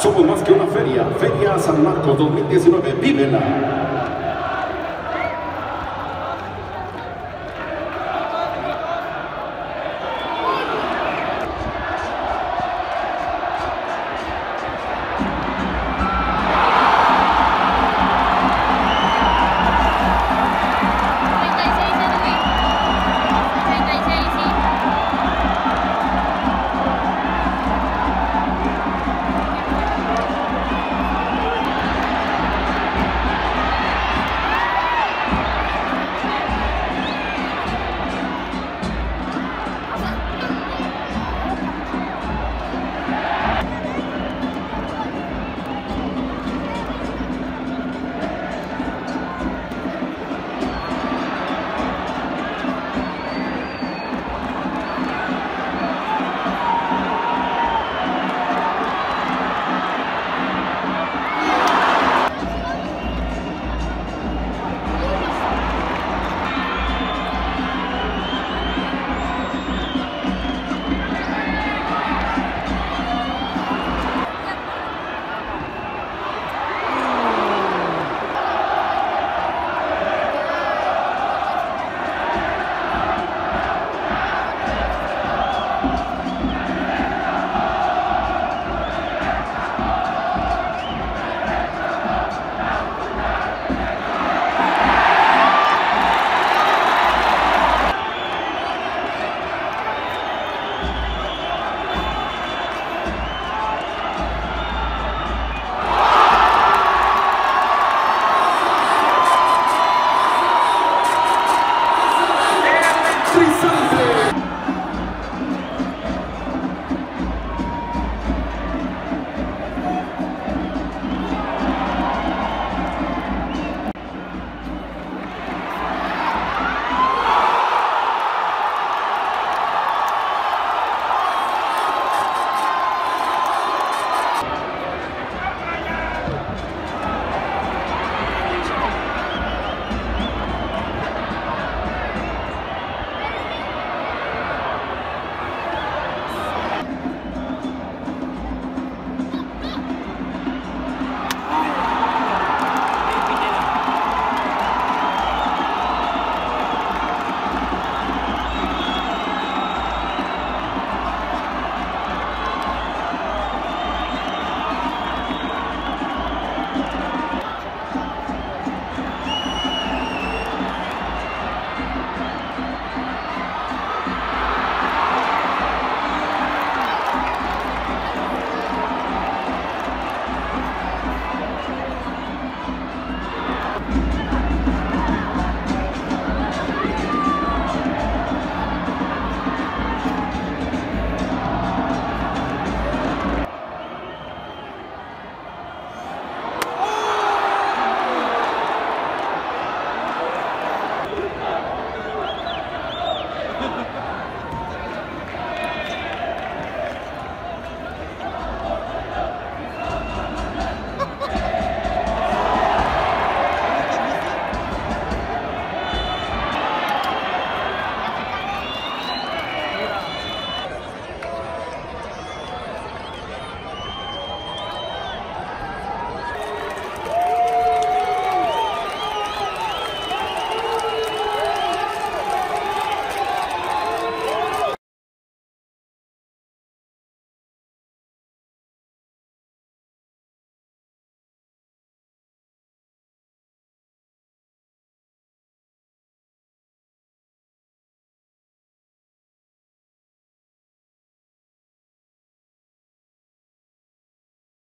Somos más que una feria. Feria San Marcos 2019. ¡Vívela!